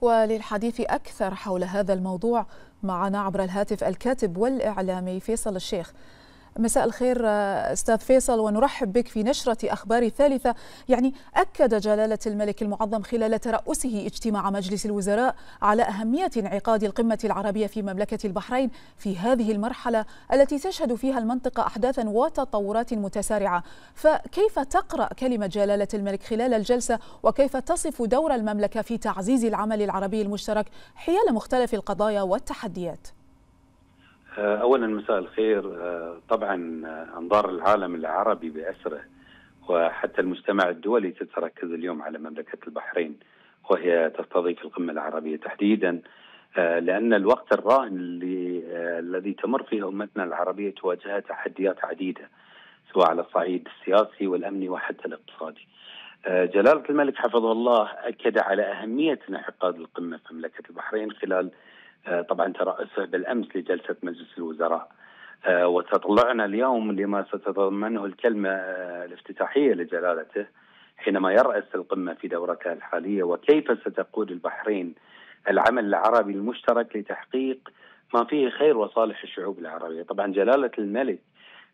وللحديث أكثر حول هذا الموضوع معنا عبر الهاتف الكاتب والإعلامي فيصل الشيخ. مساء الخير أستاذ فيصل ونرحب بك في نشرة أخبار ثالثة. يعني أكد جلالة الملك المعظم خلال ترأسه اجتماع مجلس الوزراء على أهمية انعقاد القمة العربية في مملكة البحرين في هذه المرحلة التي تشهد فيها المنطقة احداثا وتطورات متسارعة. فكيف تقرأ كلمة جلالة الملك خلال الجلسة؟ وكيف تصف دور المملكة في تعزيز العمل العربي المشترك حيال مختلف القضايا والتحديات؟ آه، اولا مساء الخير آه، طبعا آه، أنظار العالم العربي بأسره وحتى المجتمع الدولي تتركز اليوم على مملكة البحرين وهي تستضيف القمة العربية تحديدا لأن الوقت الراهن الذي تمر فيه أمتنا العربية تواجهها تحديات عديدة سواء على الصعيد السياسي والأمني وحتى الاقتصادي. جلالة الملك حفظه الله أكد على اهميه انعقاد القمة في مملكة البحرين خلال آه، طبعا ترأسه بالأمس لجلسة مجلس الوزراء. آه، وتطلعنا اليوم لما ستتضمنه الكلمة آه، الافتتاحية لجلالته حينما يرأس القمة في دورتها الحالية وكيف ستقود البحرين العمل العربي المشترك لتحقيق ما فيه خير وصالح الشعوب العربية، طبعا جلالة الملك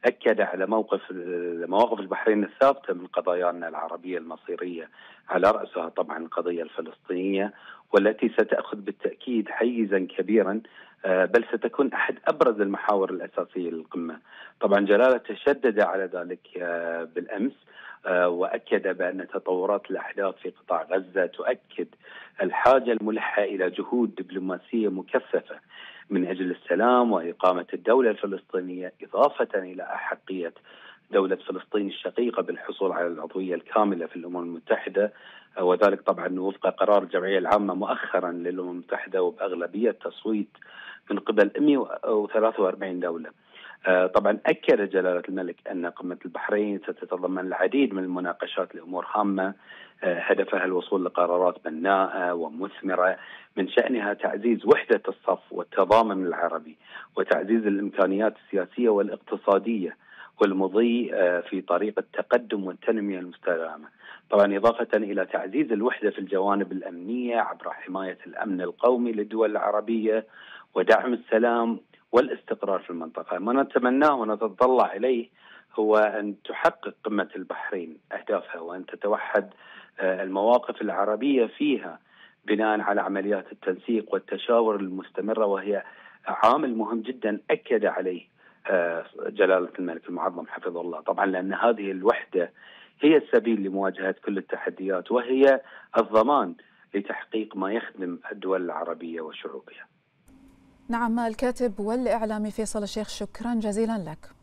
اكد على موقف مواقف البحرين الثابتة من قضايانا العربية المصيرية على رأسها طبعا القضية الفلسطينية والتي ستأخذ بالتأكيد حيزا كبيرا بل ستكون أحد أبرز المحاور الأساسية للقمة. طبعا جلالة شدد على ذلك آه، بالأمس آه، وأكد بأن تطورات الأحداث في قطاع غزة تؤكد الحاجة الملحة إلى جهود دبلوماسية مكثفة من أجل السلام وإقامة الدولة الفلسطينية إضافة إلى أحقية دولة فلسطين الشقيقة بالحصول على العضوية الكاملة في الأمم المتحدة. وذلك طبعا وفق قرار الجمعية العامة مؤخرا للأمم المتحدة وبأغلبية تصويت من قبل 143 دولة. آه، طبعا أكد جلالة الملك أن قمة البحرين ستتضمن العديد من المناقشات لأمور هامة. آه، هدفها الوصول لقرارات بناءة ومثمرة من شأنها تعزيز وحدة الصف والتضامن العربي وتعزيز الإمكانيات السياسية والاقتصادية والمضي آه، في طريق التقدم والتنمية المستدامة. طبعا إضافة إلى تعزيز الوحدة في الجوانب الأمنية عبر حماية الأمن القومي للدول العربية ودعم السلام والاستقرار في المنطقة، ما نتمناه ونتطلع إليه هو أن تحقق قمة البحرين أهدافها وأن تتوحد آه، المواقف العربية فيها بناء على عمليات التنسيق والتشاور المستمرة وهي عامل مهم جدا أكد عليه جلالة الملك المعظم حفظه الله، طبعا لأن هذه الوحدة هي السبيل لمواجهة كل التحديات وهي الضمان لتحقيق ما يخدم الدول العربية وشعوبها. نعم الكاتب والإعلامي فيصل الشيخ شكرا جزيلا لك